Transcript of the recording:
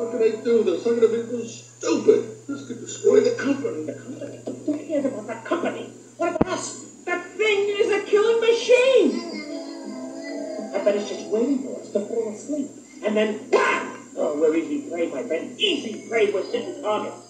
what can I do? They're talking to people stupid. This could destroy the company. The company? Who cares about the company? What about us? That thing is a killing machine! I bet it's just waiting for us to fall asleep. And then, BAM! Oh, we're easy prey, my friend. Easy prey We're sitting targets.